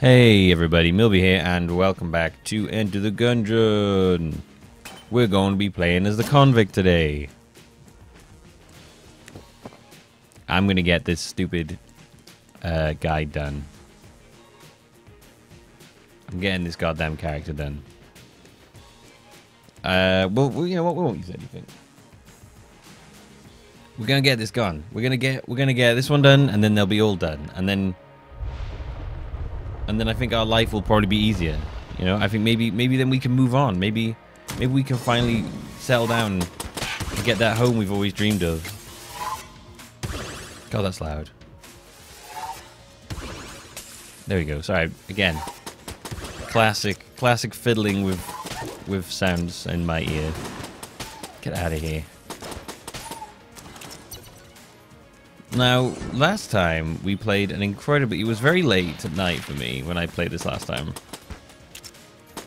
Hey everybody, Millbee here, and welcome back to Enter the Gungeon. We're going to be playing as the convict today. I'm gonna get this stupid uh, guy done. I'm getting this goddamn character done. Uh, well, well, you know what? We won't use anything. We're gonna get this gone. We're gonna get we're gonna get this one done, and then they'll be all done, and then and then I think our life will probably be easier. You know, I think maybe maybe then we can move on. Maybe maybe we can finally settle down and get that home we've always dreamed of. God, that's loud. There we go. Sorry, again. Classic, classic fiddling with with sounds in my ear. Get out of here. Now, last time we played an incredibly... It was very late at night for me when I played this last time.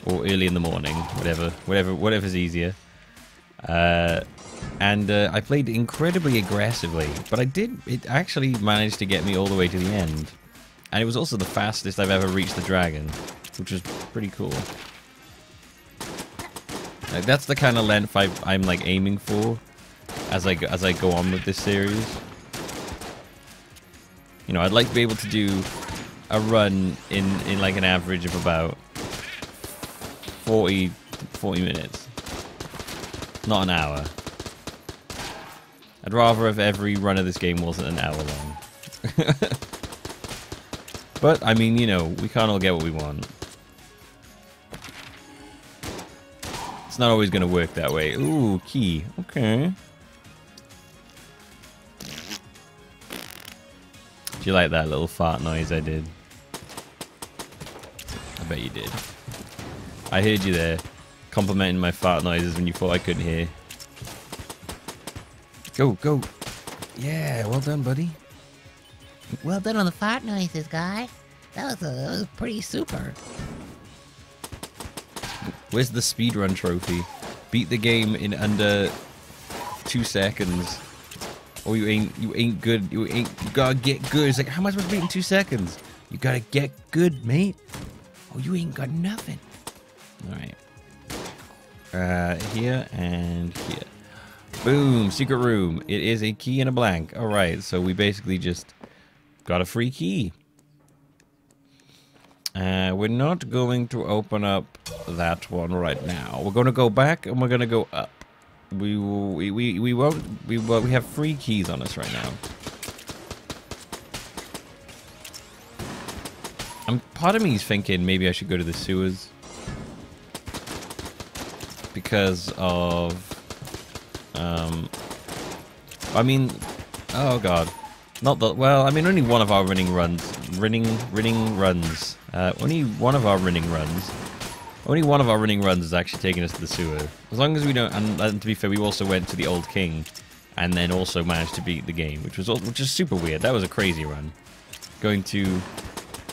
Or early in the morning, whatever, whatever, whatever's easier. Uh, and uh, I played incredibly aggressively, but I did... It actually managed to get me all the way to the end. And it was also the fastest I've ever reached the dragon, which was pretty cool. Like, that's the kind of length I, I'm like aiming for as I as I go on with this series. You know, I'd like to be able to do a run in, in like an average of about 40, 40 minutes. Not an hour. I'd rather if every run of this game wasn't an hour long. but, I mean, you know, we can't all get what we want. It's not always going to work that way. Ooh, key. Okay. Do you like that little fart noise I did? I bet you did. I heard you there, complimenting my fart noises when you thought I couldn't hear. Go, go. Yeah, well done, buddy. Well done on the fart noises, guy. That was, a, that was pretty super. Where's the speedrun trophy? Beat the game in under two seconds. Oh, you ain't you ain't good. You ain't you gotta get good. It's like how am I supposed to beat in two seconds? You gotta get good, mate. Oh, you ain't got nothing. All right. Uh, here and here. Boom! Secret room. It is a key and a blank. All right. So we basically just got a free key. Uh, we're not going to open up that one right now. We're going to go back and we're going to go up. We will, we, we, we won't, we, well, we have free keys on us right now. I'm, part of me is thinking maybe I should go to the sewers. Because of, um, I mean, oh god. Not that, well, I mean, only one of our running runs, running, running runs, uh, only one of our running runs only one of our running runs has actually taken us to the sewer. As long as we don't, and, to be fair, we also went to the Old King, and then also managed to beat the game, which was which is super weird. That was a crazy run, going to,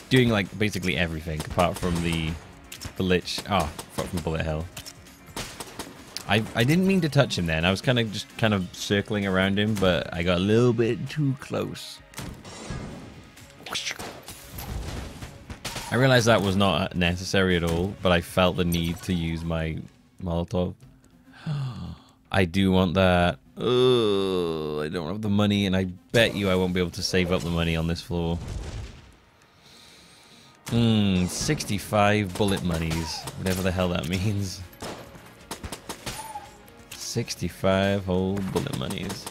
doing like basically everything apart from the, the Lich. Oh, from Bullet Hell. I I didn't mean to touch him then. I was kind of just kind of circling around him, but I got a little bit too close. I realized that was not necessary at all, but I felt the need to use my Molotov. I do want that. Ugh, I don't have the money, and I bet you I won't be able to save up the money on this floor. Hmm, 65 bullet monies. Whatever the hell that means. 65 whole bullet monies.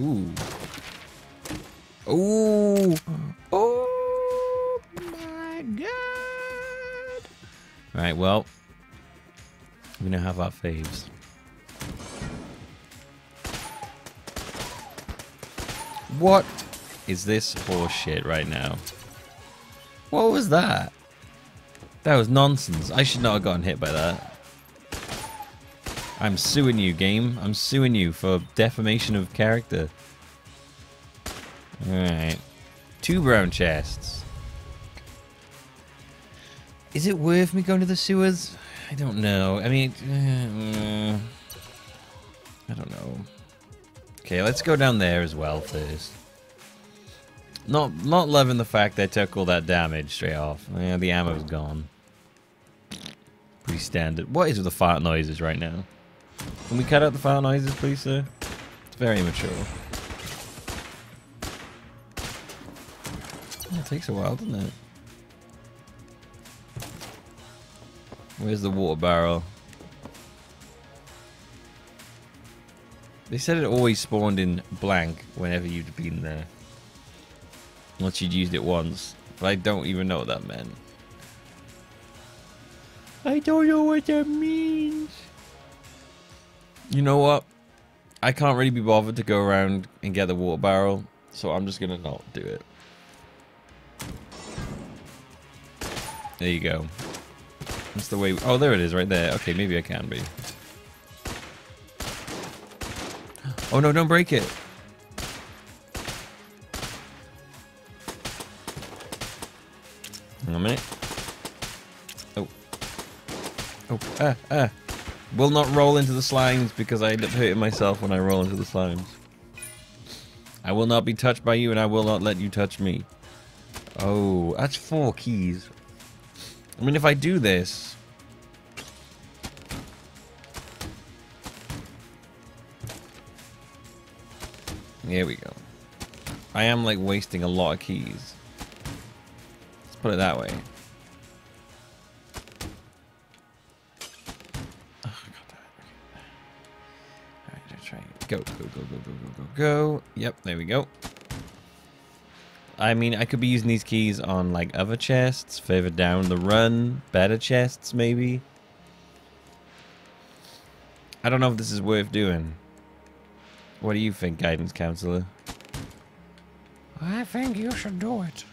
Ooh. Ooh. Oh my god. Alright, well. We now have our faves. What is this horseshit right now? What was that? That was nonsense. I should not have gotten hit by that. I'm suing you, game. I'm suing you for defamation of character. Alright. Two brown chests. Is it worth me going to the sewers? I don't know. I mean, uh, I don't know. Okay, let's go down there as well first. Not not loving the fact they took all that damage straight off. Yeah, the ammo's gone. Pretty standard. What is with the fart noises right now? Can we cut out the foul noises, please, sir? It's very immature. It takes a while, doesn't it? Where's the water barrel? They said it always spawned in blank whenever you'd been there. Once you'd used it once. But I don't even know what that meant. I don't know what that means. You know what? I can't really be bothered to go around and get the water barrel, so I'm just gonna not do it. There you go. That's the way. Oh, there it is, right there. Okay, maybe I can be. Oh no! Don't break it. Hang on a minute. Oh. Oh. Ah. Ah. Will not roll into the slimes because I end up hurting myself when I roll into the slimes. I will not be touched by you and I will not let you touch me. Oh, that's four keys. I mean, if I do this... Here we go. I am, like, wasting a lot of keys. Let's put it that way. Go, go, go, go, go, go, go, go. Yep, there we go. I mean, I could be using these keys on, like, other chests, further down the run, better chests, maybe. I don't know if this is worth doing. What do you think, Guidance Counselor? I think you should do it.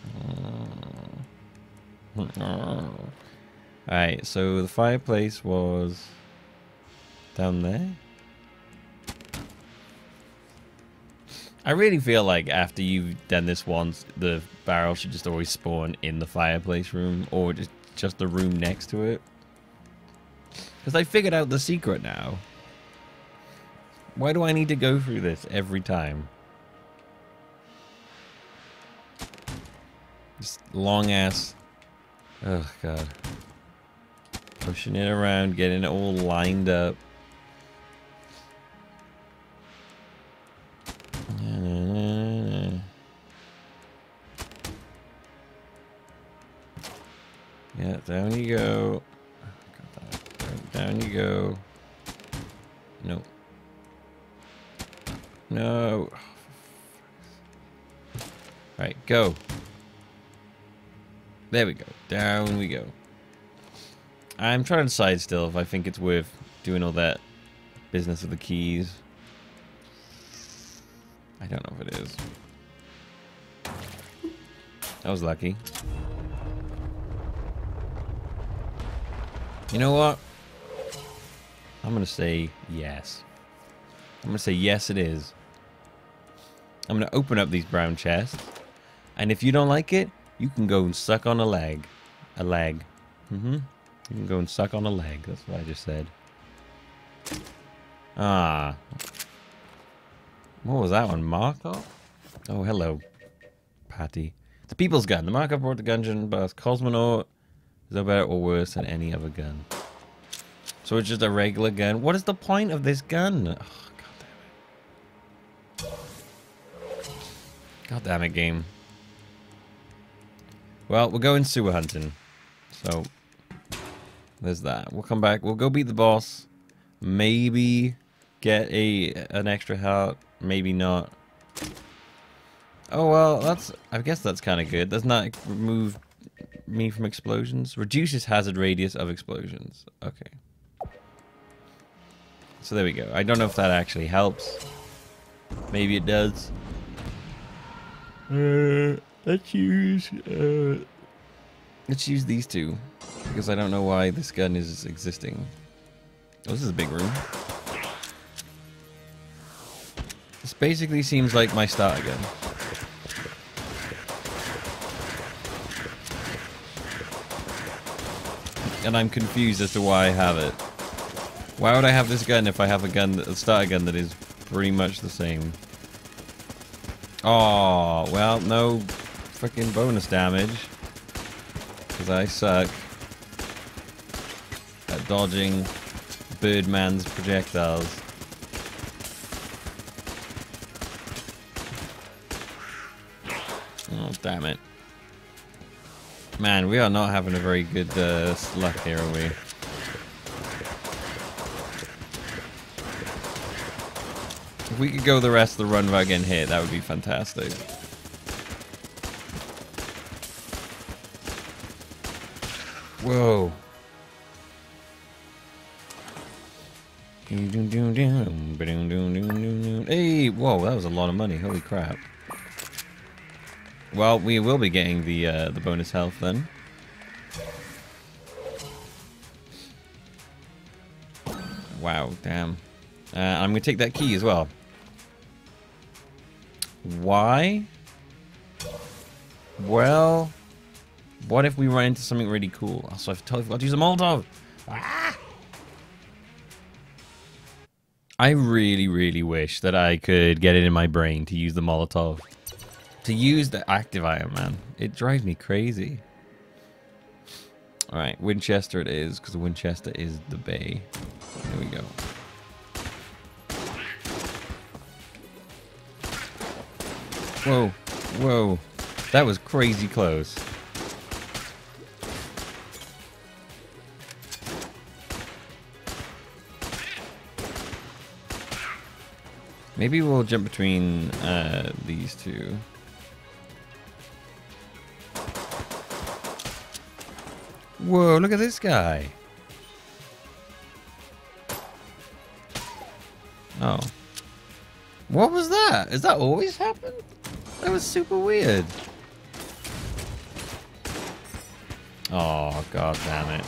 Alright, so the fireplace was down there? I really feel like after you've done this once, the barrel should just always spawn in the fireplace room or just, just the room next to it. Because I figured out the secret now. Why do I need to go through this every time? Just long ass. Oh, God. Pushing it around, getting it all lined up. Yeah, down you go. Down you go. Nope. No. Oh, Alright, go. There we go. Down we go. I'm trying to decide still if I think it's worth doing all that business of the keys. I don't know if it is. I was lucky. You know what? I'm going to say yes. I'm going to say yes it is. I'm going to open up these brown chests. And if you don't like it, you can go and suck on a leg. A leg. Mm-hmm. You can go and suck on a leg. That's what I just said. Ah. What was that one? Marco? Oh, hello, Patty. The People's Gun. The Makarov brought the gungeon, but Cosmonaut no better or worse than any other gun. So it's just a regular gun. What is the point of this gun? Oh, God damn it. God damn it, game. Well, we're going sewer hunting. So, there's that. We'll come back. We'll go beat the boss. Maybe get a an extra heart. Maybe not. Oh, well, that's... I guess that's kind of good. That's not remove me from explosions. Reduces hazard radius of explosions. Okay. So there we go. I don't know if that actually helps. Maybe it does. Uh, let's use... Uh, let's use these two. Because I don't know why this gun is existing. Oh, this is a big room. This basically seems like my starter gun. And I'm confused as to why I have it. Why would I have this gun if I have a gun, a starter gun that is pretty much the same? Oh, well, no freaking bonus damage. Because I suck at dodging Birdman's projectiles. Man, we are not having a very good uh, luck here, are we? If we could go the rest of the run without getting hit, that would be fantastic. Whoa. Hey, whoa, that was a lot of money. Holy crap. Well, we will be getting the uh, the bonus health then. Wow, damn. Uh, I'm going to take that key as well. Why? Well, what if we run into something really cool? Also, I've totally forgot to use a Molotov. Ah! I really, really wish that I could get it in my brain to use the Molotov to use the active item, man. It drives me crazy. Alright, Winchester it is, because Winchester is the bay. There we go. Whoa, whoa. That was crazy close. Maybe we'll jump between uh, these two. Whoa, look at this guy. Oh. What was that? Is that always happen? That was super weird. Oh, god damn it.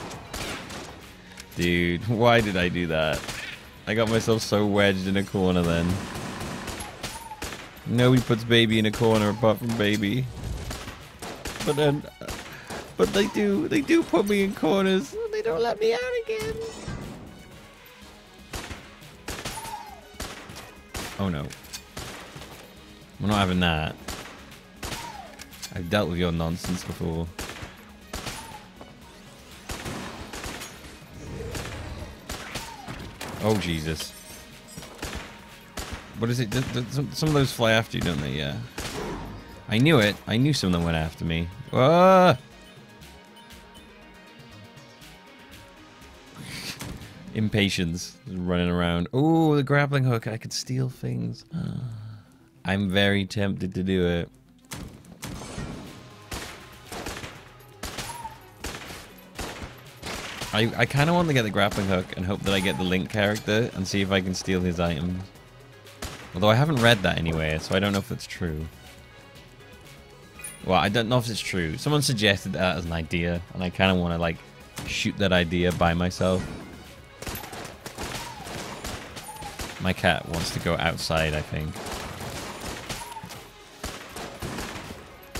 Dude, why did I do that? I got myself so wedged in a corner then. Nobody puts baby in a corner apart from baby. But then but they do, they do put me in corners. They don't let me out again. Oh no. We're not having that. I've dealt with your nonsense before. Oh, Jesus. What is it? Some of those fly after you, don't they? Yeah. I knew it. I knew some of them went after me. Ah! Impatience running around. Oh, the grappling hook. I could steal things. I'm very tempted to do it. I, I kind of want to get the grappling hook and hope that I get the Link character and see if I can steal his items. Although I haven't read that anyway, so I don't know if it's true. Well, I don't know if it's true. Someone suggested that as an idea, and I kind of want to, like, shoot that idea by myself. My cat wants to go outside, I think.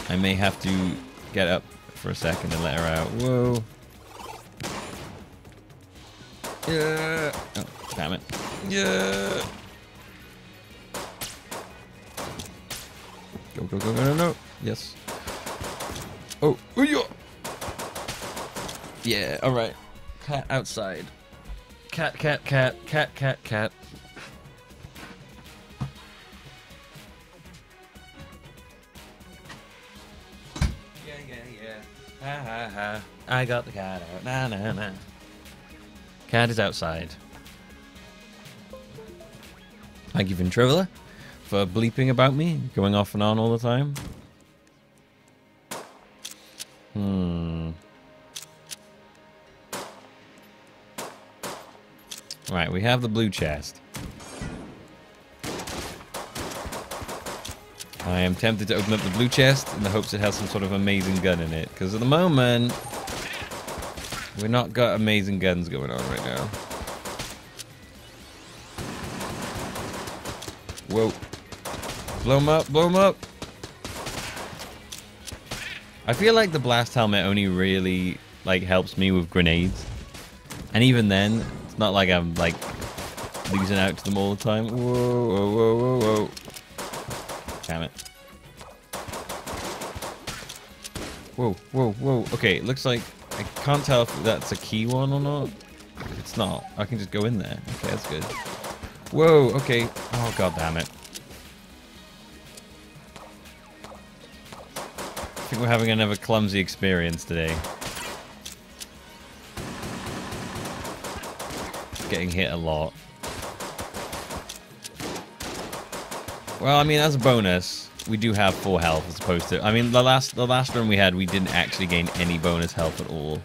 I may have to get up for a second and let her out. Whoa. Yeah. Oh, damn it. Yeah. Go, go, go, go, no, no. Yes. Oh, oh yeah. all right. Cat outside. Cat, cat, cat, cat, cat, cat. I got the cat out. Nah, nah, nah. Cat is outside. Thank you, Ventrilo, for bleeping about me, going off and on all the time. Hmm. Right, we have the blue chest. I am tempted to open up the blue chest in the hopes it has some sort of amazing gun in it. Because at the moment, we're not got amazing guns going on right now. Whoa. Blow them up, blow them up. I feel like the blast helmet only really like helps me with grenades. And even then, it's not like I'm like losing out to them all the time. Whoa, whoa, whoa, whoa, whoa. Whoa, whoa, whoa. Okay, it looks like I can't tell if that's a key one or not. It's not. I can just go in there. Okay, that's good. Whoa, okay. Oh, god damn it. I think we're having another clumsy experience today. Getting hit a lot. Well, I mean, that's a bonus, we do have full health as opposed to... I mean, the last the last run we had, we didn't actually gain any bonus health at all.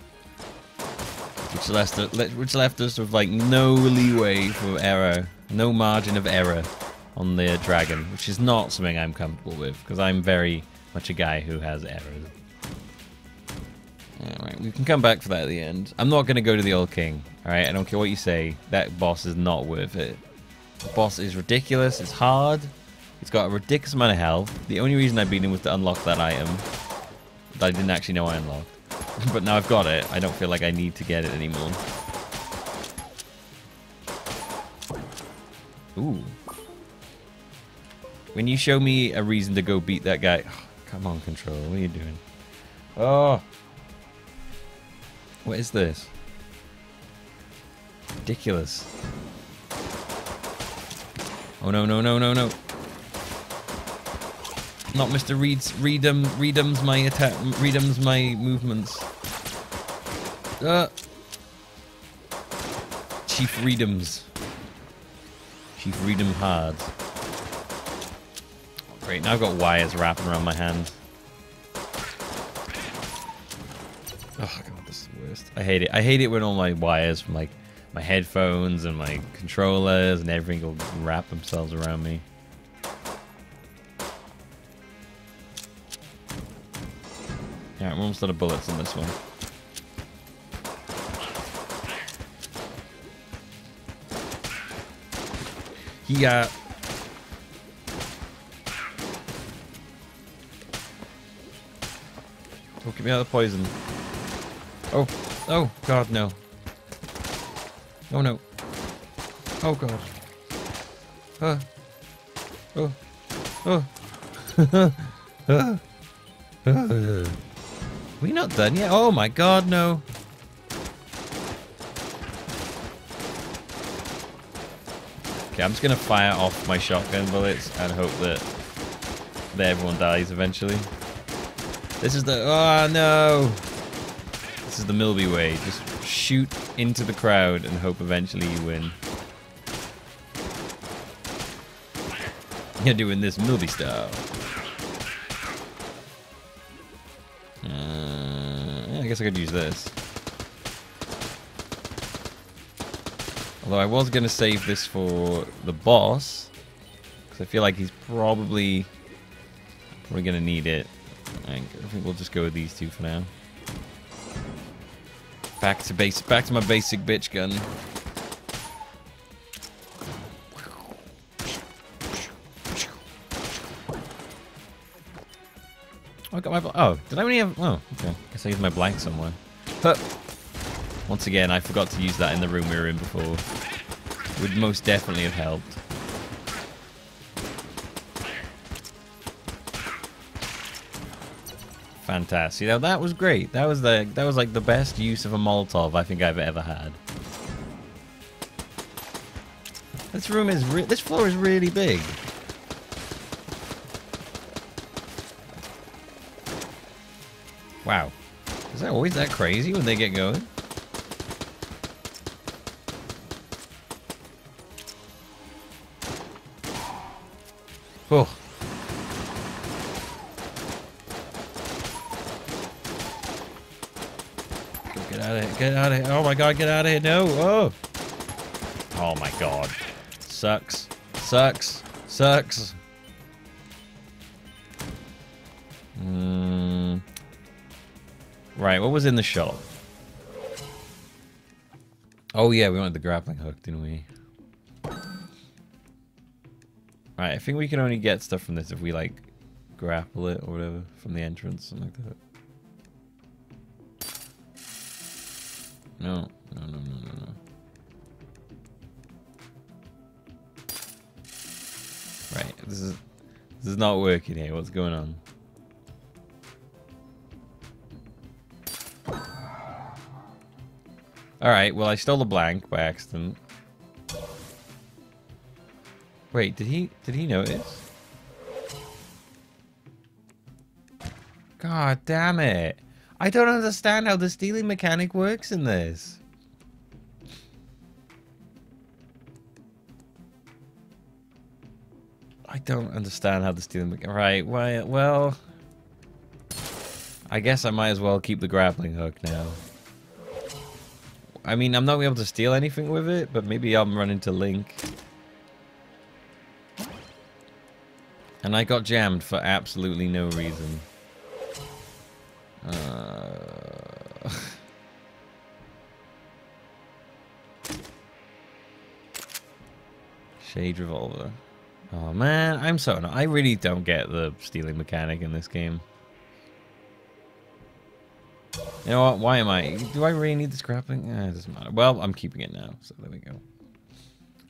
Which left, which left us with, like, no leeway for error. No margin of error on the dragon, which is not something I'm comfortable with, because I'm very much a guy who has errors. Alright, we can come back for that at the end. I'm not going to go to the Old King, alright? I don't care what you say. That boss is not worth it. The boss is ridiculous, it's hard, it's got a ridiculous amount of health. The only reason I beat him was to unlock that item that I didn't actually know I unlocked. but now I've got it, I don't feel like I need to get it anymore. Ooh. When you show me a reason to go beat that guy... Oh, come on, Control. What are you doing? Oh. What is this? Ridiculous. Oh, no, no, no, no, no. Not Mr. Reed's, Reedum, Reedum's my attack, Reedum's my movements. Uh. Chief Reedum's. Chief Reedum hard. Great, now I've got wires wrapping around my hand. Oh god, this is the worst. I hate it. I hate it when all my wires from like my headphones and my controllers and everything will wrap themselves around me. Yeah, we're almost out of bullets on this one. He, uh... Oh, get me out of the poison. Oh, oh, God, no. Oh, no. Oh, God. Uh. Oh. Oh. uh. Uh. We not done yet? Oh my god, no. Okay, I'm just gonna fire off my shotgun bullets and hope that, that everyone dies eventually. This is the... Oh, no! This is the Millbee way. Just shoot into the crowd and hope eventually you win. You're doing this Millbee style. I guess I could use this. Although I was going to save this for the boss. Because I feel like he's probably, probably going to need it. I think we'll just go with these two for now. Back to base, back to my basic bitch gun. Got my... Oh, did I only have... Oh, okay. Guess I used my blank somewhere. But once again, I forgot to use that in the room we were in before. Would most definitely have helped. Fantastic. Now that was great. That was the that was like the best use of a Molotov I think I've ever had. This room is this floor is really big. Wow. Is that always that crazy when they get going? Oh. Get out of here. Get out of here. Oh my god, get out of here. No. Oh. Oh my god. Sucks. Sucks. Sucks. Mm. Right, what was in the shop? Oh yeah, we wanted the grappling hook, didn't we? Right, I think we can only get stuff from this if we like grapple it or whatever from the entrance, something like that. No, no, no, no, no, no. Right, this is this is not working here. What's going on? Alright, well I stole the blank by accident. Wait, did he did he notice? God damn it. I don't understand how the stealing mechanic works in this. I don't understand how the stealing mechanic... Right, why, well... I guess I might as well keep the grappling hook now. I mean, I'm not able to steal anything with it, but maybe I'm running to Link. And I got jammed for absolutely no reason. Uh... Shade Revolver. Oh man, I'm so... I really don't get the stealing mechanic in this game. You know what? Why am I? Do I really need this grappling? Eh, it doesn't matter. Well, I'm keeping it now, so there we go.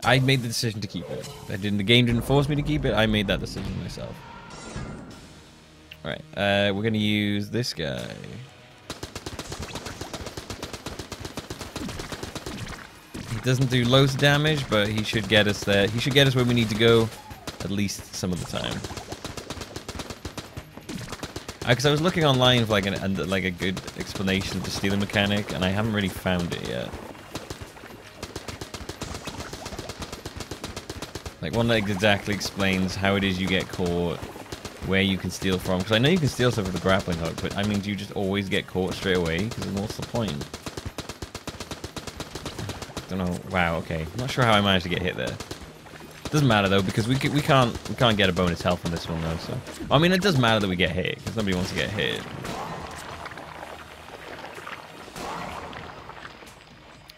I made the decision to keep it. I didn't. The game didn't force me to keep it. I made that decision myself. All right, uh, we're gonna use this guy. He doesn't do loads of damage, but he should get us there. He should get us where we need to go, at least some of the time. Because I was looking online for like an like a good explanation of the stealing mechanic, and I haven't really found it yet. Like one that exactly explains how it is you get caught, where you can steal from. Because I know you can steal stuff with the grappling hook, but I mean, do you just always get caught straight away? Because what's the point? I don't know. Wow. Okay. I'm not sure how I managed to get hit there. Doesn't matter though because we we can't we can't get a bonus health on this one though. So I mean it does matter that we get hit because nobody wants to get hit.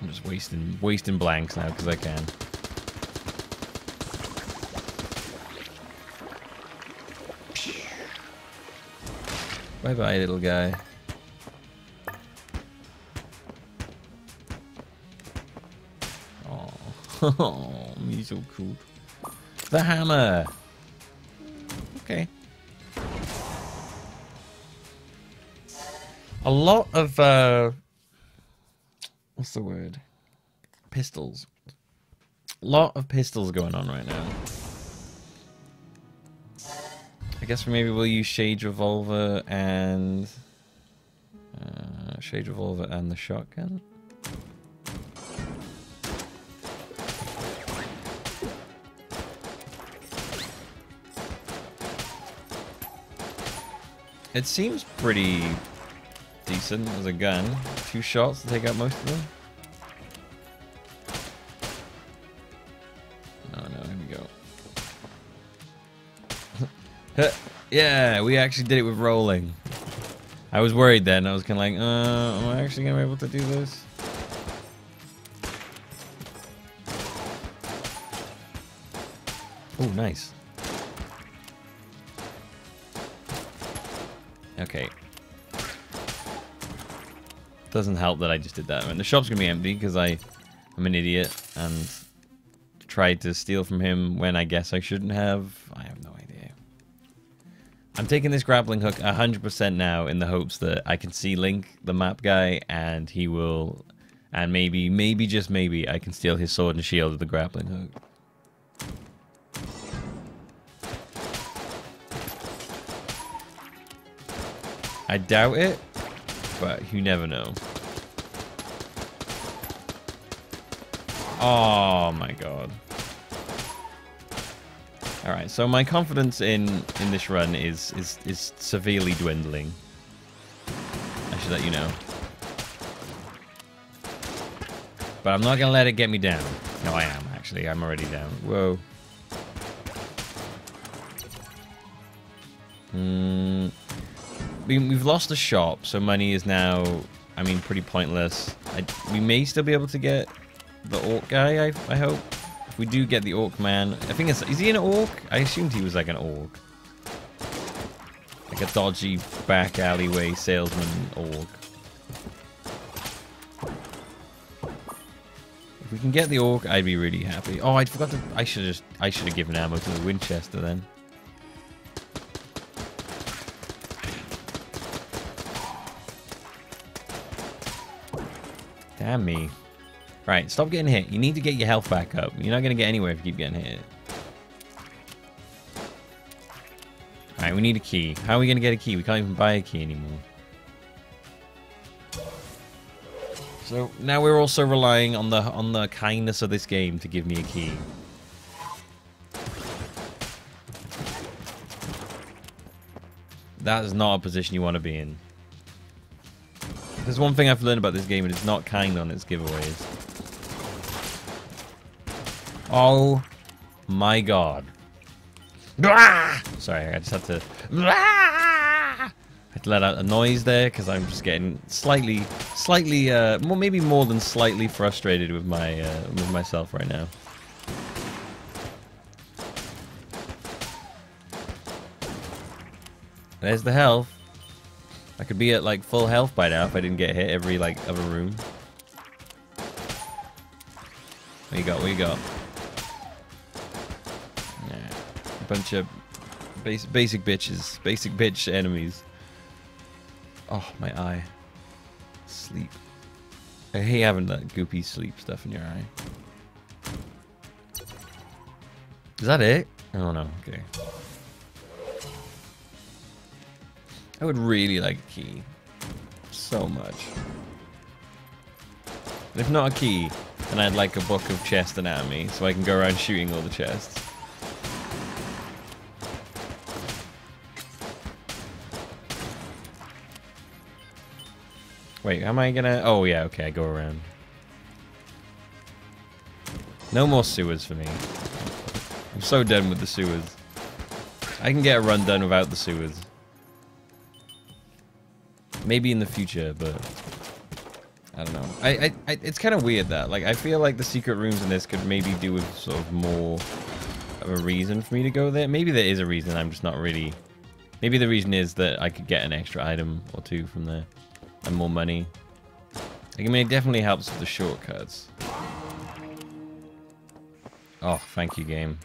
I'm just wasting wasting blanks now because I can. Bye bye little guy. Oh, me so cool. The hammer. Okay. A lot of, uh... What's the word? Pistols. A lot of pistols going on right now. I guess maybe we'll use Shade Revolver and... Uh, Shade Revolver and the shotgun. It seems pretty decent as a gun. Two shots to take out most of them. No, no, here we go. yeah, we actually did it with rolling. I was worried then. I was kind of like, uh, am I actually going to be able to do this? Oh, nice. Okay. Doesn't help that I just did that. I mean, the shop's gonna be empty because I I'm an idiot and tried to steal from him when I guess I shouldn't have. I have no idea. I'm taking this grappling hook 100% now in the hopes that I can see Link, the map guy, and he will... And maybe, maybe, just maybe, I can steal his sword and shield with the grappling hook. I doubt it, but you never know. Oh my god. All right, so my confidence in in this run is is is severely dwindling. I should let you know. But I'm not gonna let it get me down. No, I am actually. I'm already down. Whoa. Hmm. Hmm we've lost the shop, so money is now, I mean, pretty pointless. I, we may still be able to get the orc guy, I, I hope. If we do get the orc man, I think it's, is he an orc? I assumed he was like an orc. Like a dodgy back alleyway salesman orc. If we can get the orc, I'd be really happy. Oh, I forgot to, I should just, I should have given ammo to the Winchester then. Damn me. Right, stop getting hit. You need to get your health back up. You're not going to get anywhere if you keep getting hit. Alright, we need a key. How are we going to get a key? We can't even buy a key anymore. So now we're also relying on the on the kindness of this game to give me a key. That is not a position you want to be in. There's one thing I've learned about this game, and it's not kind on its giveaways. Oh my god. Sorry, I just had to... I had to let out a noise there because I'm just getting slightly, slightly, uh, maybe more than slightly frustrated with my, uh, with myself right now. There's the health. I could be at like full health by now if I didn't get hit every like other room. What you got? What you got? Yeah, a bunch of basic basic bitches, basic bitch enemies. Oh my eye. Sleep. I hate having that goopy sleep stuff in your eye. Is that it? Oh no. Okay. I would really like a key. So much. if not a key, then I'd like a book of chest anatomy so I can go around shooting all the chests. Wait, am I gonna... Oh, yeah, okay, I go around. No more sewers for me. I'm so done with the sewers. I can get a run done without the sewers. Maybe in the future, but... I don't know. I, I, I it's kind of weird that. Like, I feel like the secret rooms in this could maybe do with sort of more of a reason for me to go there. Maybe there is a reason, I'm just not really... Maybe the reason is that I could get an extra item or two from there and more money. I mean, it definitely helps with the shortcuts. Oh, thank you, game.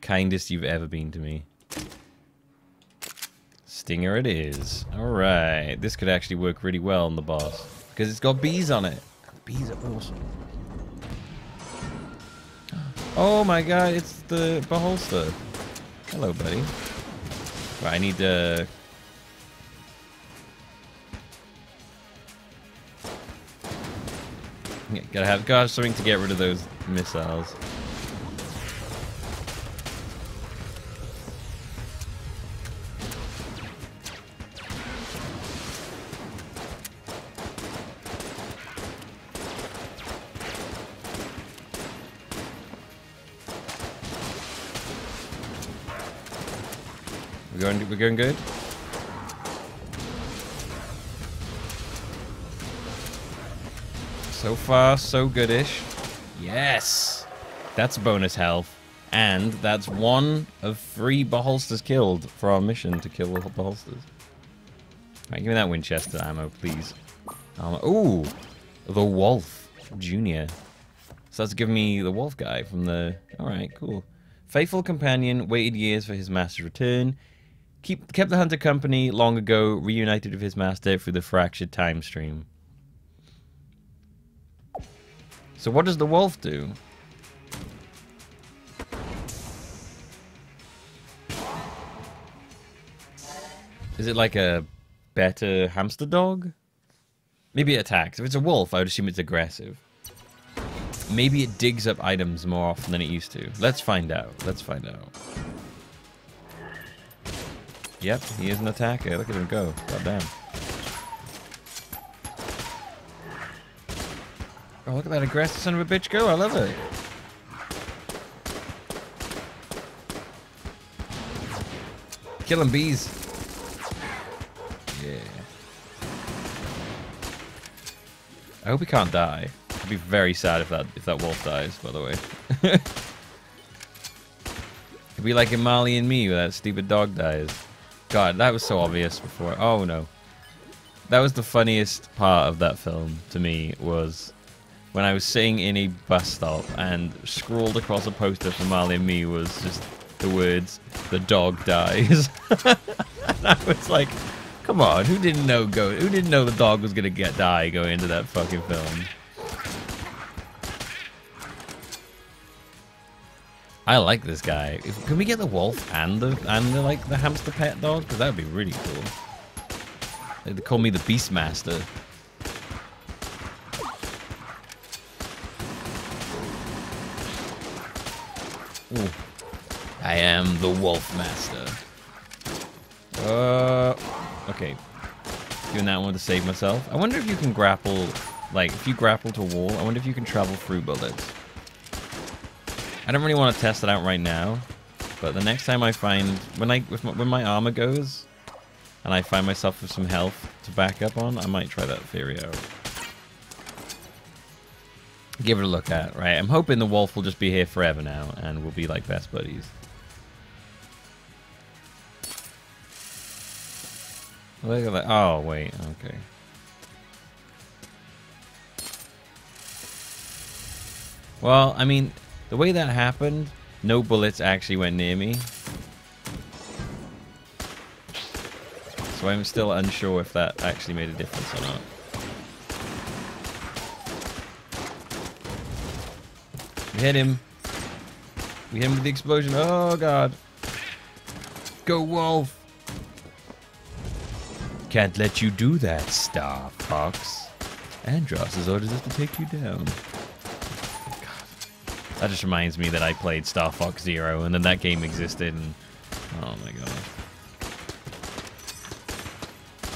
Kindest you've ever been to me. Stinger it is. Alright, this could actually work really well on the boss. Because it's got bees on it. The bees are awesome. Oh my god, it's the Beholster. Hello, buddy. Right, I need to Yeah, gotta have gotta have something to get rid of those missiles. Going we're going good? So far, so goodish. Yes! That's bonus health. And that's one of three Beholsters killed for our mission to kill Beholsters. Right, give me that Winchester ammo, please. Um, ooh! The Wolf Junior. So that's giving me the Wolf guy from the... Alright, cool. Faithful companion, waited years for his master's return. Keep, kept the hunter company long ago, reunited with his master through the fractured time stream. So what does the wolf do? Is it like a better hamster dog? Maybe it attacks. If it's a wolf, I would assume it's aggressive. Maybe it digs up items more often than it used to. Let's find out. Let's find out. Yep, he is an attacker. Look at him go. God damn. Oh, look at that aggressive son of a bitch go. I love it. Killing bees. Yeah. I hope he can't die. I'd be very sad if that if that wolf dies, by the way. It'd be like Imali and me where that stupid dog dies. God, that was so obvious before. Oh no. That was the funniest part of that film to me was when I was sitting in a bus stop and scrawled across a poster for Marley and me was just the words, the dog dies. and I was like, come on, who didn't know go who didn't know the dog was gonna get die going into that fucking film? I like this guy. If, can we get the wolf and the and the like the hamster pet dog? Because that would be really cool. They call me the Beastmaster. Ooh. I am the Wolf Master. Uh, okay. Doing that one to save myself. I wonder if you can grapple, like, if you grapple to a wall, I wonder if you can travel through bullets. I don't really want to test it out right now, but the next time I find, when I, my, when my armor goes, and I find myself with some health to back up on, I might try that theory out. Give it a look at, right? I'm hoping the wolf will just be here forever now, and we'll be like best buddies. Look at that. Oh, wait. Okay. Well, I mean, the way that happened, no bullets actually went near me. So I'm still unsure if that actually made a difference or not. We hit him. We hit him with the explosion. Oh, God. Go, Wolf. Can't let you do that, Star Fox. Andross has ordered us to take you down. That just reminds me that I played Star Fox Zero and then that game existed and oh my god.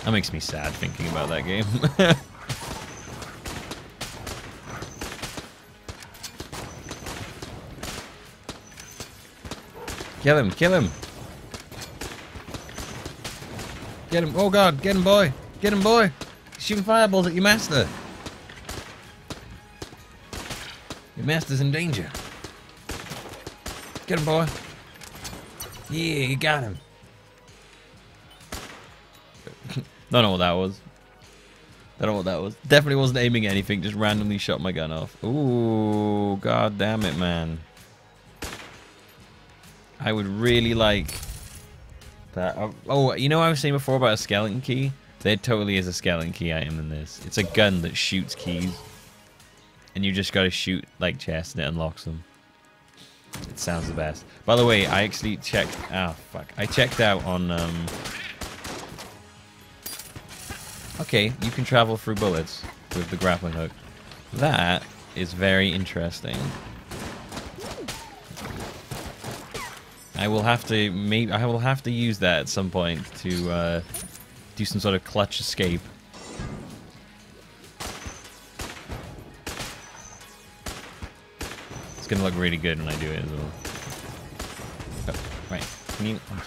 That makes me sad thinking about that game. kill him, kill him. Get him. Oh god, get him, boy. Get him, boy. Shooting fireballs at your master. Master's in danger. Get him, boy. Yeah, you got him. Don't know what that was. Don't know what that was. Definitely wasn't aiming anything, just randomly shot my gun off. Ooh, god damn it, man. I would really like that. Uh, oh, you know what I was saying before about a skeleton key? There totally is a skeleton key item in this. It's a gun that shoots keys. And you just gotta shoot, like, chests and it unlocks them. It sounds the best. By the way, I actually checked... Ah, oh, fuck. I checked out on... Um... Okay, you can travel through bullets with the grappling hook. That is very interesting. I will have to maybe I will have to use that at some point to uh, do some sort of clutch escape. It's gonna look really good when I do it as well. Oh, right, can you? Thank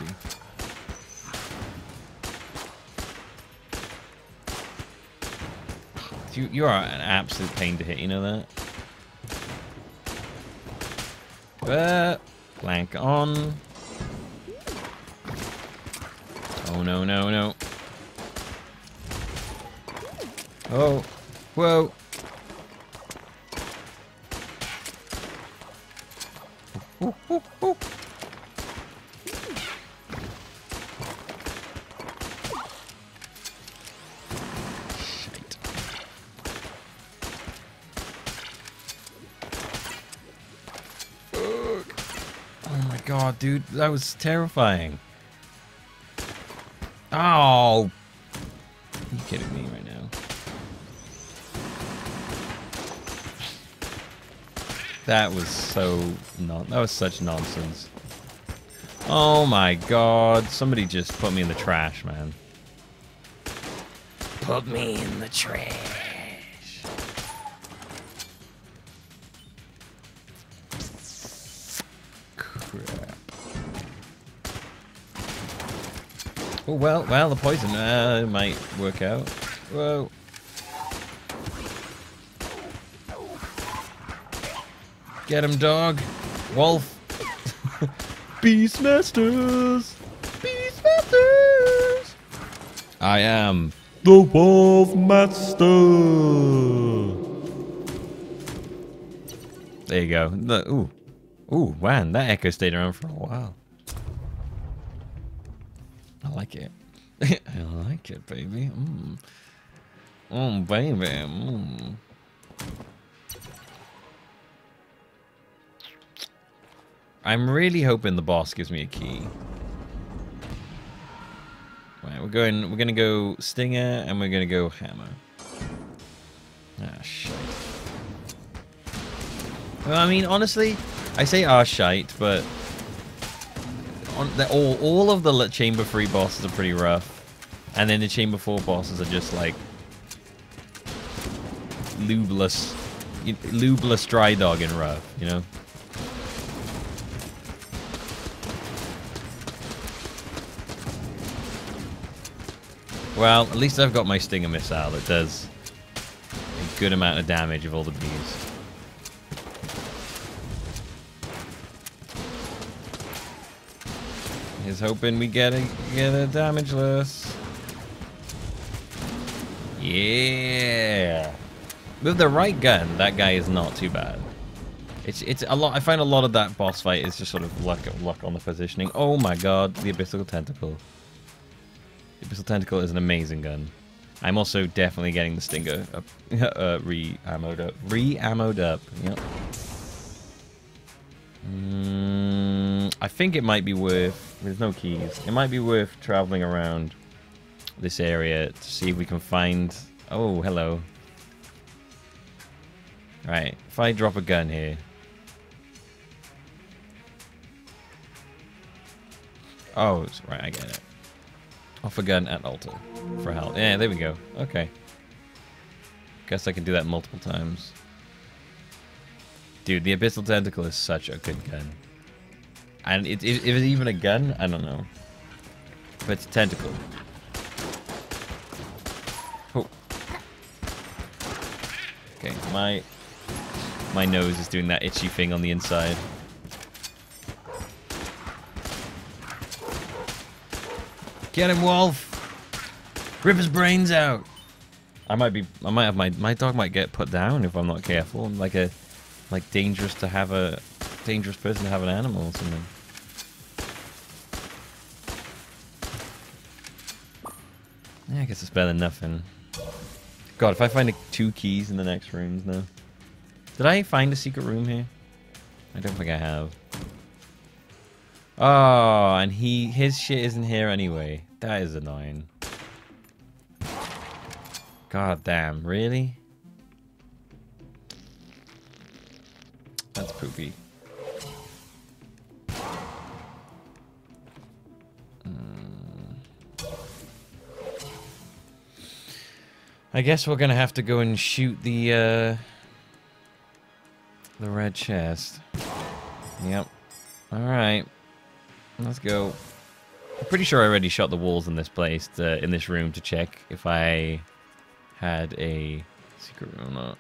you. You, you are an absolute pain to hit, you know that? Uh, Blank on. Oh, no, no, no. Oh. Whoa. Ooh, ooh, ooh. god, dude. That was terrifying. Oh. That was so not that was such nonsense. Oh my god, somebody just put me in the trash, man. Put me in the trash. Oh, well, well, the poison uh, might work out. Whoa. Get him, dog. Wolf. Beastmasters. Beastmasters. I am the Wolf Master. There you go. The, ooh. Ooh, man, that echo stayed around for a while. I like it. I like it, baby. Mm. Oh, baby. Mm. I'm really hoping the boss gives me a key. Right, we're going. We're gonna go stinger, and we're gonna go hammer. Ah, shit. Well, I mean, honestly, I say ah shite, but on all all of the chamber three bosses are pretty rough, and then the chamber four bosses are just like lubeless, lubeless dry dog and rough, you know. Well, at least I've got my Stinger Missile that does a good amount of damage of all the bees. He's hoping we get a get a damageless. Yeah. With the right gun, that guy is not too bad. It's it's a lot. I find a lot of that boss fight is just sort of luck luck on the positioning. Oh my god, the abyssal tentacle. Abyssal Tentacle is an amazing gun. I'm also definitely getting the Stinger up, uh, re-ammoed up. Re-ammoed up, yep. Mm, I think it might be worth... There's no keys. It might be worth traveling around this area to see if we can find... Oh, hello. Right, if I drop a gun here... Oh, right, I get it. Off a gun at altar for help. Yeah, there we go. Okay. Guess I can do that multiple times. Dude, the Abyssal Tentacle is such a good gun. And it, it, if it's even a gun, I don't know. But it's a tentacle. Oh. Okay, my my nose is doing that itchy thing on the inside. Get him, Wolf! Rip his brains out! I might be, I might have my, my dog might get put down if I'm not careful. I'm like a, like dangerous to have a, dangerous person to have an animal or something. Yeah, I guess it's better than nothing. God, if I find two keys in the next rooms now. Did I find a secret room here? I don't think I have. Oh, and he his shit isn't here anyway. That is annoying. God damn, really? That's poopy. Hmm. I guess we're gonna have to go and shoot the uh, the red chest. Yep. All right. Let's go. I'm pretty sure I already shot the walls in this place, to, in this room, to check if I had a secret room or not.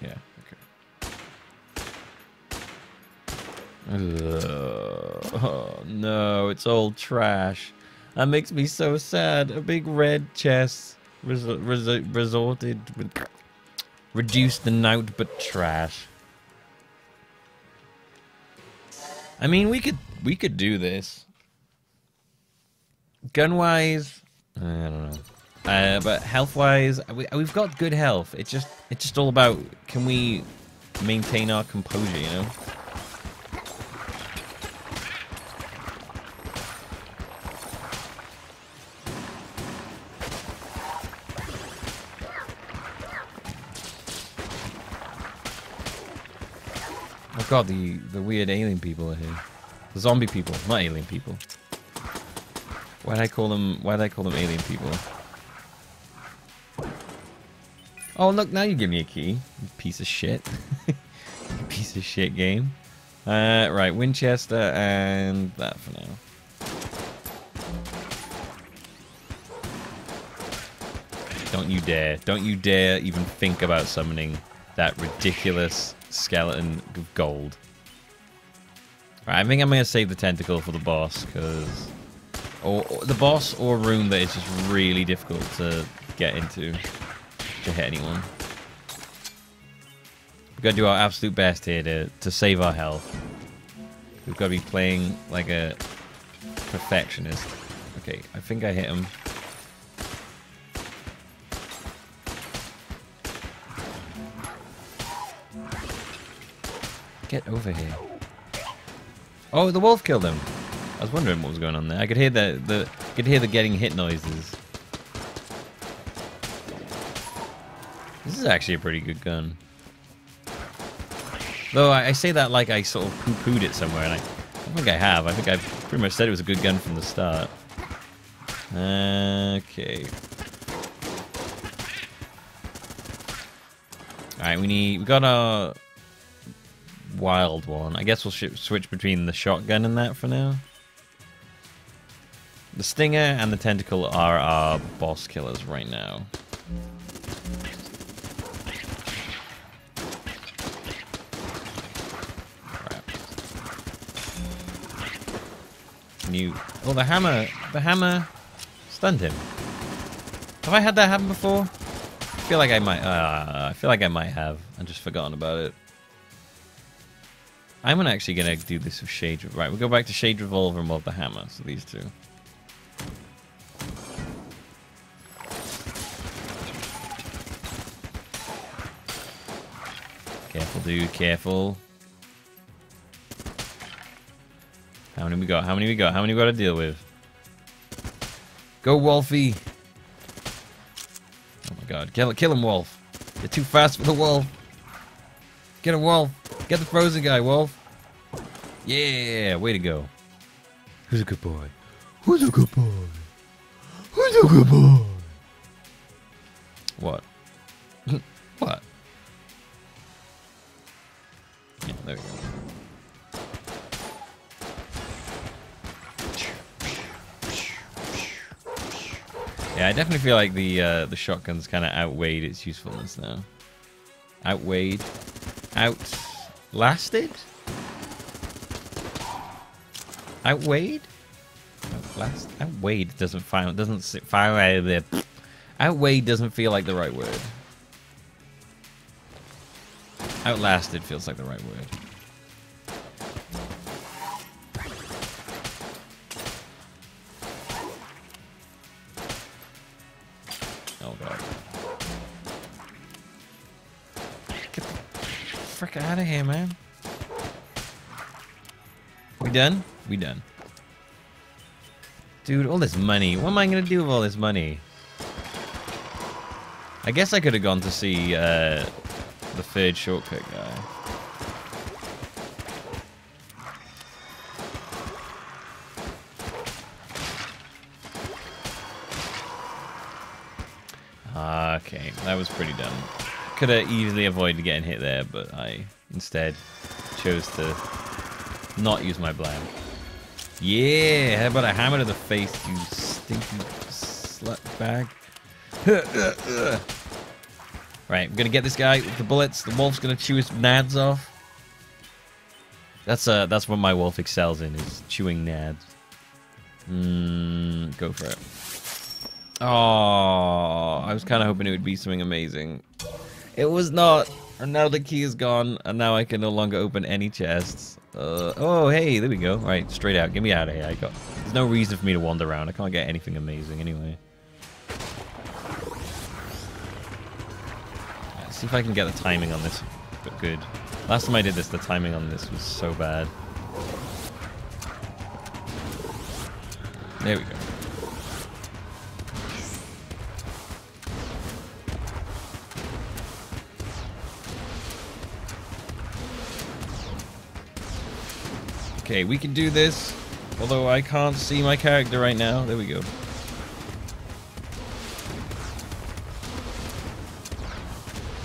Yeah, okay. Ugh. Oh, no, it's all trash. That makes me so sad. A big red chest res res resorted with reduced the nout but trash. I mean, we could we could do this. Gun wise, I don't know. Uh, but health wise, we, we've got good health. It's just it's just all about can we maintain our composure, you know? God, the, the weird alien people are here. The zombie people, not alien people. Why'd I call them, why'd I call them alien people? Oh, look, now you give me a key. Piece of shit. Piece of shit game. Uh, right, Winchester and that for now. Don't you dare. Don't you dare even think about summoning that ridiculous skeleton of gold. Right, I think I'm going to save the tentacle for the boss, because... Or, or, the boss or room that is just really difficult to get into to hit anyone. We've got to do our absolute best here to, to save our health. We've got to be playing like a perfectionist. Okay, I think I hit him. Get over here. Oh, the wolf killed him. I was wondering what was going on there. I could hear the the could hear the getting hit noises. This is actually a pretty good gun. Though I, I say that like I sort of poo-pooed it somewhere, and I, I don't think I have. I think I've pretty much said it was a good gun from the start. Okay. Alright, we need... We got a wild one. I guess we'll switch between the shotgun and that for now. The Stinger and the Tentacle are our boss killers right now. Can you... Oh, the hammer... The hammer stunned him. Have I had that happen before? I feel like I might... Uh, I feel like I might have. I just forgotten about it. I'm actually to do this with Shade... Right, we'll go back to Shade Revolver and we'll the hammer. So these two. Careful, dude. Careful. How many we got? How many we got? How many we got to deal with? Go, Wolfie! Oh my god. Kill, kill him, Wolf. You're too fast for the Wolf. Get him, Wolf. Get the frozen guy, Wolf. Yeah, way to go. Who's a good boy? Who's a good boy? Who's a good boy? What? what? Yeah, there we go. Yeah, I definitely feel like the uh, the shotgun's kind of outweighed its usefulness now. Outweighed, outlasted, outweighed, outlast, outweighed doesn't file doesn't fire file there. Outweighed doesn't feel like the right word. Outlasted feels like the right word. Frick out of here, man. We done? We done. Dude, all this money. What am I going to do with all this money? I guess I could have gone to see uh, the third shortcut guy. Okay, that was pretty dumb could have easily avoided getting hit there, but I instead chose to not use my blam. Yeah, how about a hammer to the face, you stinky slut bag? right, I'm gonna get this guy with the bullets. The wolf's gonna chew his nads off. That's uh, that's what my wolf excels in, is chewing nads. Mmm, go for it. Oh, I was kind of hoping it would be something amazing. It was not. And now the key is gone, and now I can no longer open any chests. Uh, oh, hey, there we go. All right, straight out. Get me out of here. I got. There's no reason for me to wander around. I can't get anything amazing anyway. See if I can get the timing on this. But good. Last time I did this, the timing on this was so bad. There we go. Okay, we can do this. Although I can't see my character right now. There we go.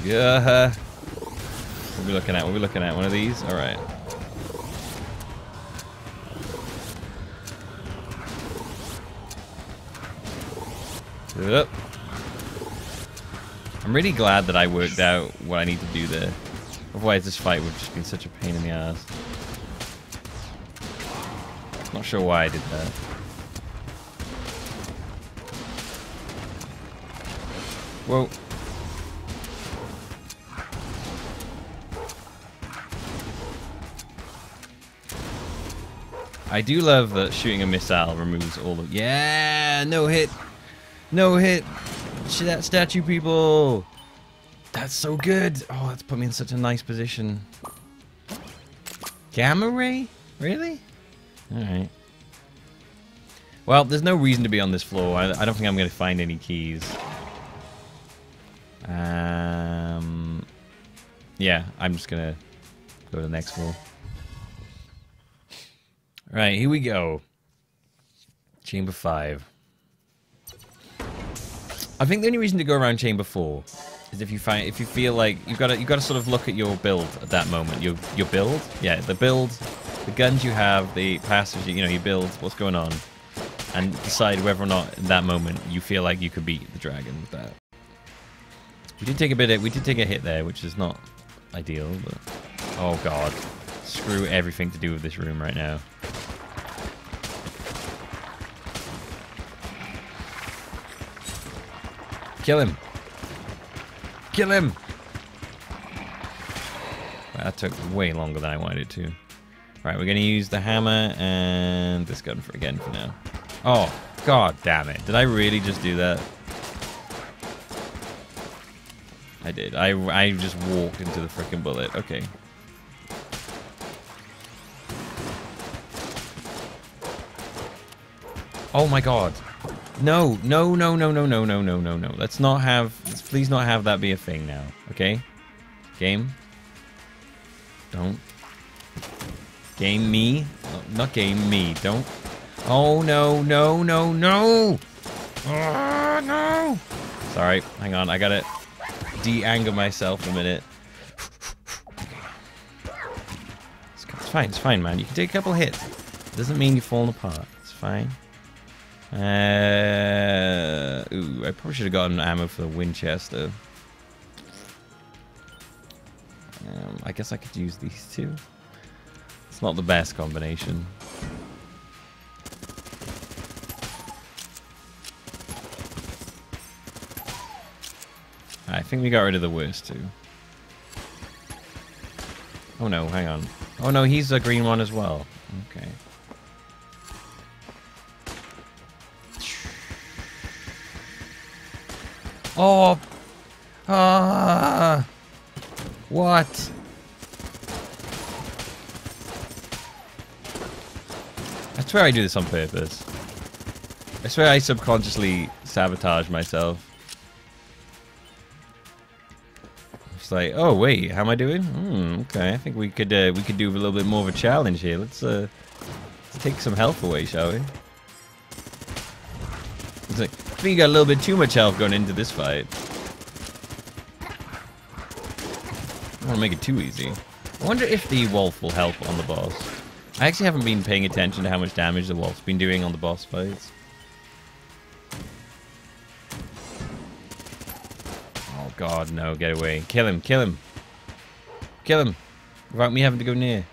Yeah. What are we looking at? What are we looking at? One of these? Alright. Yep. I'm really glad that I worked out what I need to do there. Otherwise this fight would just been such a pain in the ass. Not sure why I did that. Whoa. I do love that shooting a missile removes all of... Yeah! No hit! No hit! That statue people! That's so good! Oh, that's put me in such a nice position. Gamma ray? Really? Alright. Well, there's no reason to be on this floor. I, I don't think I'm going to find any keys. Um, yeah, I'm just going to go to the next floor. Right, here we go. Chamber 5. I think the only reason to go around chamber 4 is if you find if you feel like you've got to you've got to sort of look at your build at that moment. Your your build, yeah, the build, the guns you have, the passages, you know, you build, what's going on, and decide whether or not in that moment you feel like you could beat the dragon with that. We did take a bit of, we did take a hit there, which is not ideal, but oh god, screw everything to do with this room right now. Kill him. Kill him! That took way longer than I wanted it to. Right, we're going to use the hammer and this gun for again for now. Oh, god damn it. Did I really just do that? I did. I, I just walked into the freaking bullet. Okay. Oh my god. No, no, no, no, no, no, no, no, no, no. Let's not have, let's please not have that be a thing now, okay? Game. Don't. Game me. not game me. Don't. Oh, no, no, no, no! Oh, no! Sorry, hang on, I gotta de-anger myself a minute. It's fine, it's fine, man. You can take a couple hits. It doesn't mean you're falling apart. It's fine. Uh, ooh, I probably should have gotten ammo for the Winchester. Um, I guess I could use these two. Not the best combination. I think we got rid of the worst two. Oh no, hang on. Oh no, he's a green one as well. Okay. Oh. Ah. What? I swear I do this on purpose. I swear I subconsciously sabotage myself. It's like, oh wait, how am I doing? Hmm, okay, I think we could uh, we could do a little bit more of a challenge here. Let's uh, let's take some health away, shall we? It's like, I think you got a little bit too much health going into this fight. I don't want to make it too easy. I wonder if the wolf will help on the boss. I actually haven't been paying attention to how much damage the wolf's been doing on the boss fights. Oh god, no, get away. Kill him, kill him. Kill him. Without me having to go near.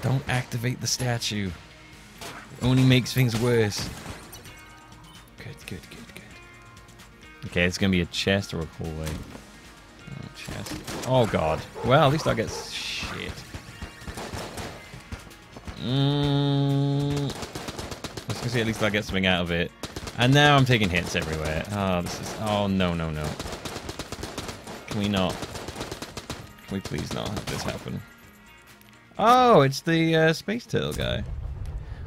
Don't activate the statue. It only makes things worse. Good, good, good, good. Okay, it's gonna be a chest or a hallway. Oh, chest. Oh god. Well, at least I get shit. Mm. Was gonna at least I get something out of it. And now I'm taking hits everywhere. Oh, this is. Oh no, no, no. Can we not? Can we please not have this happen? Oh, it's the uh, space turtle guy.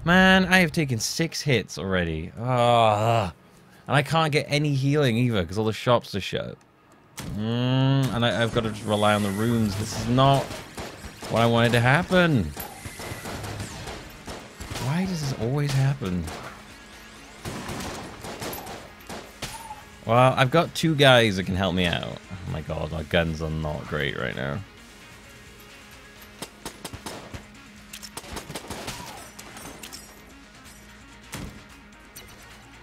Man, I have taken six hits already. Ah, and I can't get any healing either because all the shops are shut. Mm, and I, have got to rely on the runes. This is not what I wanted to happen. Why does this always happen? Well, I've got two guys that can help me out. Oh my god, my guns are not great right now.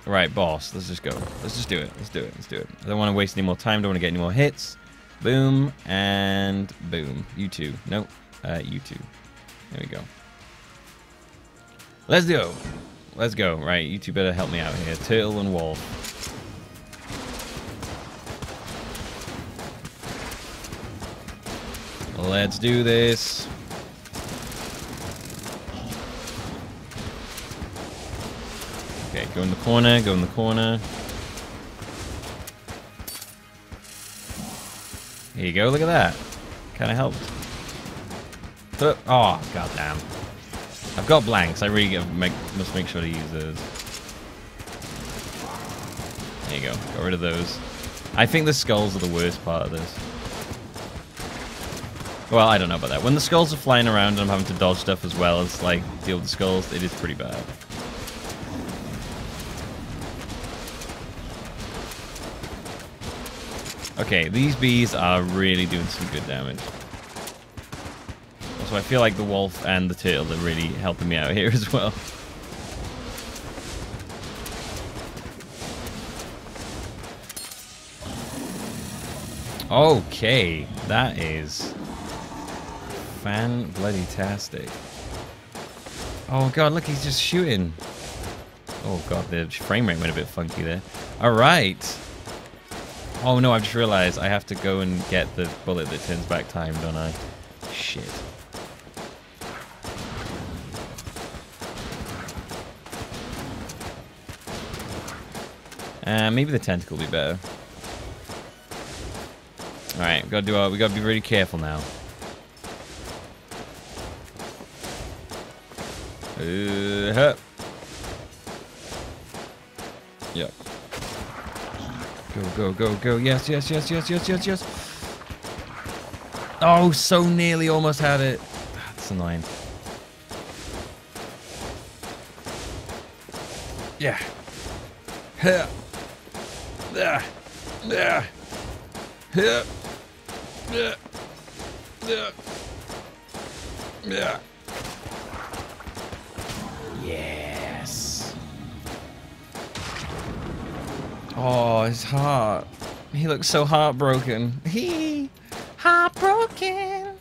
Right, boss. Let's just go. Let's just do it. Let's do it. Let's do it. I don't want to waste any more time. Don't want to get any more hits. Boom. And boom. You two. Nope. Uh, you two. There we go. Let's go. Let's go. Right, you two better help me out here. Turtle and Wolf. Let's do this. Okay, go in the corner, go in the corner. Here you go, look at that. Kind of helped. Oh, goddamn. I've got blanks. I really make, must make sure to use those. There you go. Got rid of those. I think the skulls are the worst part of this. Well, I don't know about that. When the skulls are flying around and I'm having to dodge stuff as well as, like, deal with the skulls, it is pretty bad. Okay, these bees are really doing some good damage. Also, I feel like the wolf and the turtle are really helping me out here as well. Okay, that is fan bloody tastic. Oh god, look, he's just shooting. Oh god, the frame rate went a bit funky there. All right. Oh no, I've just realized I have to go and get the bullet that turns back time, don't I? Shit. Uh, maybe the tentacle will be better. Alright, gotta do our, we gotta be really careful now. Uh, huh. Yep. Go, go, go, go. Yes, yes, yes, yes, yes, yes, yes. Oh, so nearly almost had it. That's annoying. Yeah. Yeah. Yeah. Yeah. Yeah. Yeah. Yeah. Oh, his heart. He looks so heartbroken. He heartbroken.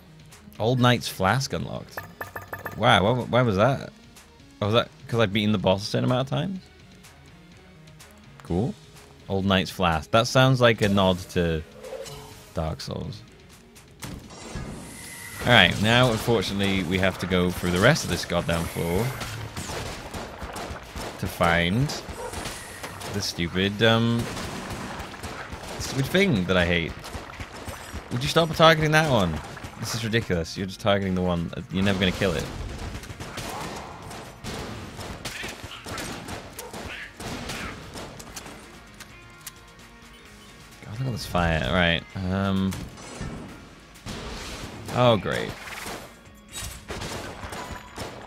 Old Knight's Flask unlocked. Wow, why, why was that? Oh, was that because I've beaten the boss a certain amount of times? Cool. Old Knight's Flask. That sounds like a nod to Dark Souls. Alright, now unfortunately we have to go through the rest of this goddamn floor to find the stupid, um, stupid thing that I hate. Would you stop targeting that one? This is ridiculous. You're just targeting the one. You're never going to kill it. God, look at this fire. All right. Um. Oh, great.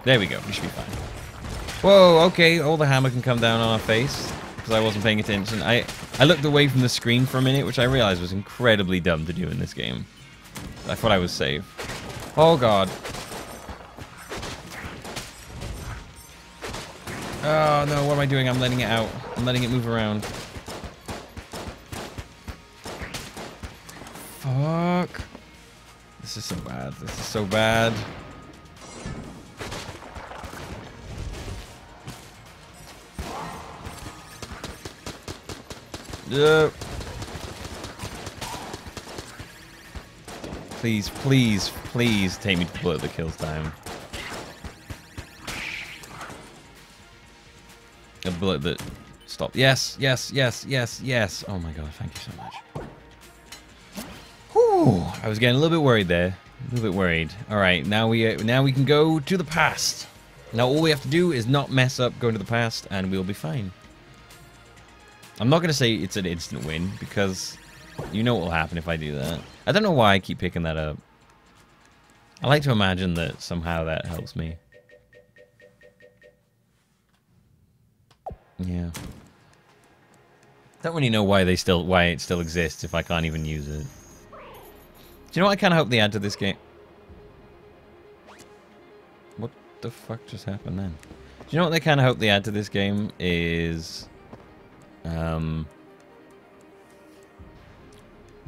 There we go. We should be fine. Whoa, okay. All the hammer can come down on our face because I wasn't paying attention. I, I looked away from the screen for a minute, which I realized was incredibly dumb to do in this game. I thought I was safe. Oh, God. Oh, no. What am I doing? I'm letting it out. I'm letting it move around. Fuck. This is so bad. This is so bad. Yep. Please, please, please take me to the bullet that kills time. A bullet that stop. Yes, yes, yes, yes, yes. Oh my god, thank you so much. Whew, I was getting a little bit worried there. A little bit worried. All right, now we uh, now we can go to the past. Now all we have to do is not mess up going to the past, and we'll be fine. I'm not going to say it's an instant win, because you know what will happen if I do that. I don't know why I keep picking that up. I like to imagine that somehow that helps me. Yeah. Don't really know why they still why it still exists if I can't even use it. Do you know what I kind of hope they add to this game? What the fuck just happened then? Do you know what they kind of hope they add to this game is um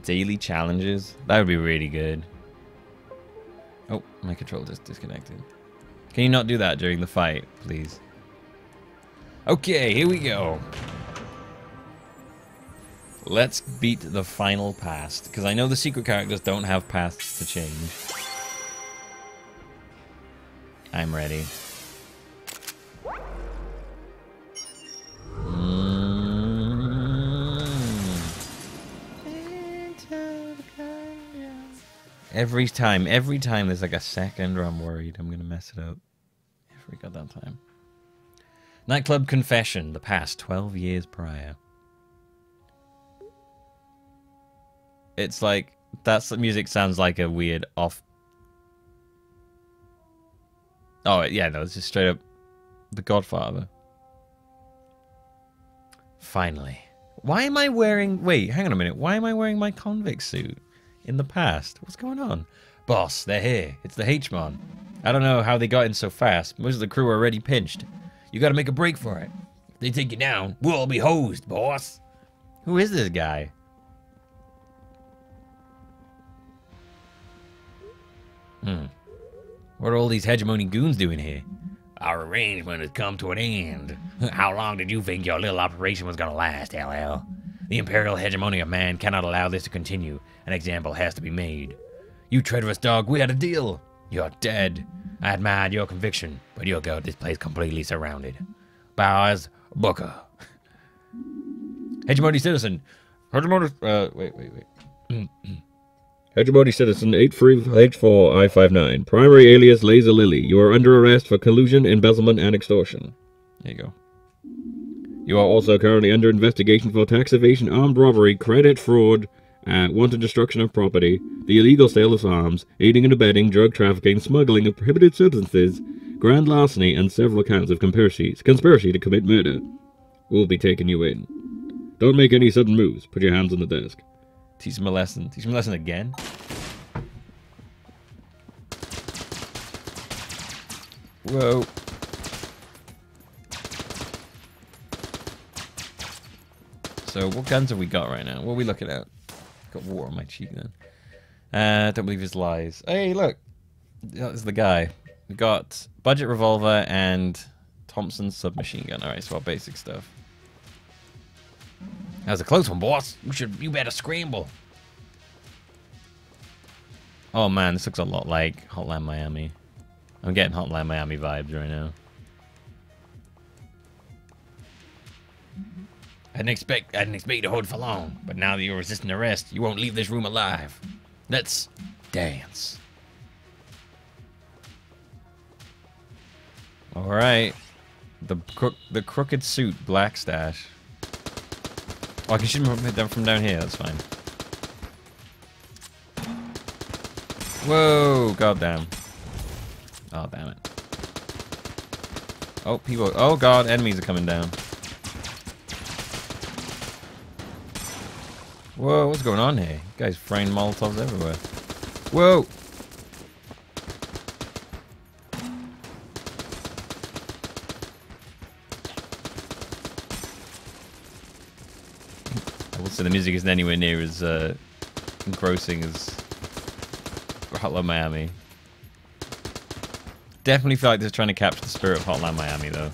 daily challenges? That would be really good. Oh, my control just disconnected. Can you not do that during the fight, please? Okay, here we go. Let's beat the final past, because I know the secret characters don't have paths to change. I'm ready. Every time, every time there's like a second where I'm worried I'm gonna mess it up. Every goddamn time. Nightclub Confession, the past 12 years prior. It's like, that's the music sounds like a weird off. Oh, yeah, no, it's just straight up The Godfather. Finally. Why am I wearing. Wait, hang on a minute. Why am I wearing my convict suit in the past? What's going on? Boss, they're here. It's the H-Mon. I don't know how they got in so fast. Most of the crew are already pinched. You gotta make a break for it. If they take you down, we'll all be hosed, boss. Who is this guy? Hmm. What are all these hegemony goons doing here? Our arrangement has come to an end. How long did you think your little operation was gonna last, LL? The imperial hegemony of man cannot allow this to continue. An example has to be made. You traitorous dog, we had a deal. You're dead. I admired your conviction, but you'll go this place completely surrounded. Bowers, Booker. Hegemony citizen. Hegemony. Uh, wait, wait, wait. Hegemony Citizen 83H4I59. Primary alias Laser Lily. You are under arrest for collusion, embezzlement, and extortion. There you go. You are also currently under investigation for tax evasion, armed robbery, credit fraud, uh, wanton destruction of property, the illegal sale of arms, aiding and abetting, drug trafficking, smuggling of prohibited substances, grand larceny, and several counts of conspiracy, conspiracy to commit murder. We'll be taking you in. Don't make any sudden moves. Put your hands on the desk. Teach him a lesson. Teach him a lesson again. Whoa. So what guns have we got right now? What are we looking at? Got water on my cheek then. Uh, don't believe his lies. Hey, look. That's the guy. We got budget revolver and Thompson submachine gun. Alright, so our basic stuff. That was a close one, boss. You should you better scramble. Oh man, this looks a lot like Hotline Miami. I'm getting Hotline Miami vibes right now. I didn't expect I didn't expect you to hold for long, but now that you're resisting arrest, you won't leave this room alive. Let's dance. All right, the crook the crooked suit black stash. Oh, I can shoot him from, from down here. That's fine. Whoa! Goddamn. Oh ah, damn it. Oh, people. Oh god, enemies are coming down. Whoa, what's going on here? You guys spraying molotovs everywhere. Whoa! I will say the music isn't anywhere near as uh, engrossing as Hotline Miami. Definitely feel like they're trying to capture the spirit of Hotline Miami, though.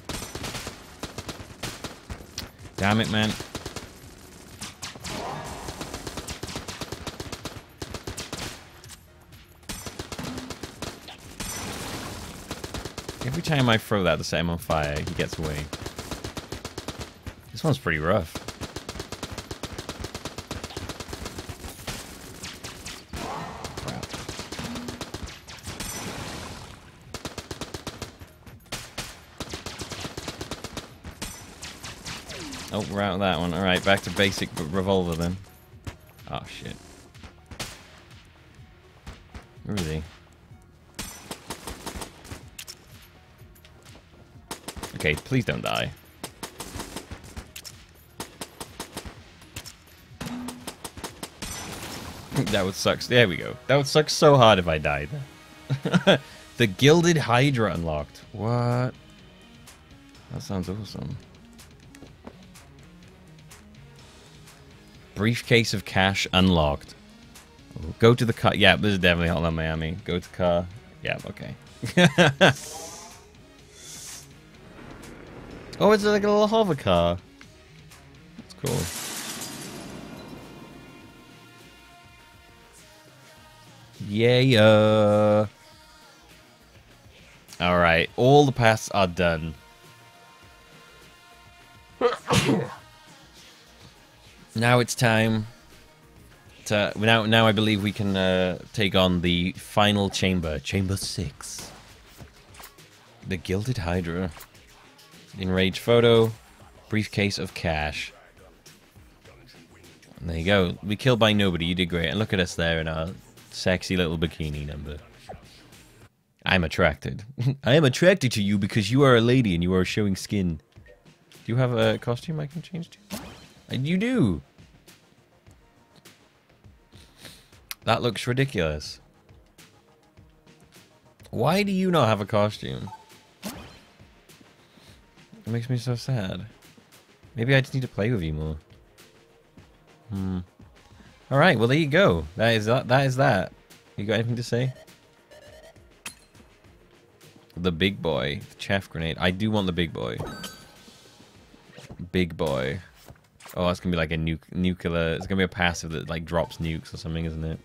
Damn it, man. Time I throw that set him on fire, he gets away. This one's pretty rough. Oh, we're out of that one. Alright, back to basic revolver then. Oh, shit. Okay, please don't die. that would suck. There we go. That would suck so hard if I died. the Gilded Hydra unlocked. What? That sounds awesome. Briefcase of cash unlocked. Go to the car. Yeah, this is definitely Hotline Miami. Go to car. Yeah, okay. oh, it's like a little hover car. That's cool. Yeah. All right, all the paths are done. now it's time uh, now, now I believe we can uh, take on the final chamber, Chamber Six, the Gilded Hydra. Enraged photo, briefcase of cash. And there you go. We killed by nobody. You did great. And look at us there in our sexy little bikini number. I'm attracted. I am attracted to you because you are a lady and you are showing skin. Do you have a costume I can change to? And you do. That looks ridiculous. Why do you not have a costume? It makes me so sad. Maybe I just need to play with you more. Hmm. All right. Well, there you go. That is that. That is that. You got anything to say? The big boy, the chaff grenade. I do want the big boy. Big boy. Oh, it's gonna be like a nu nuclear. It's gonna be a passive that like drops nukes or something, isn't it?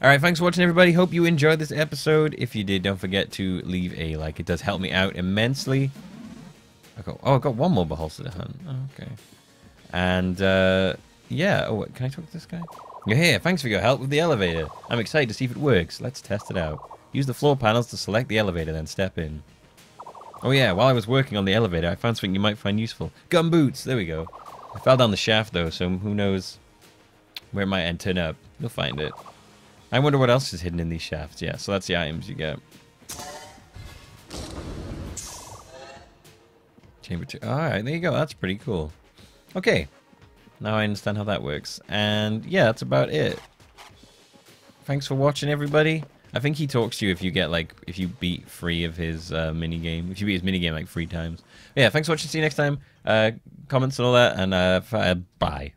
All right, thanks for watching, everybody. Hope you enjoyed this episode. If you did, don't forget to leave a like. It does help me out immensely. I got, oh, I got one more beholster to hunt. Oh, okay. And, uh, yeah. Oh, wait, can I talk to this guy? You're here. Thanks for your help with the elevator. I'm excited to see if it works. Let's test it out. Use the floor panels to select the elevator, then step in. Oh, yeah. While I was working on the elevator, I found something you might find useful. Gunboots. There we go. I fell down the shaft, though, so who knows where it might end turn up. You'll find it. I wonder what else is hidden in these shafts. Yeah, so that's the items you get. Chamber 2. Alright, there you go. That's pretty cool. Okay. Now I understand how that works. And yeah, that's about it. Thanks for watching, everybody. I think he talks to you if you get, like, if you beat three of his uh, mini game. If you beat his mini game, like, three times. Yeah, thanks for watching. See you next time. Uh, comments and all that. And uh, bye.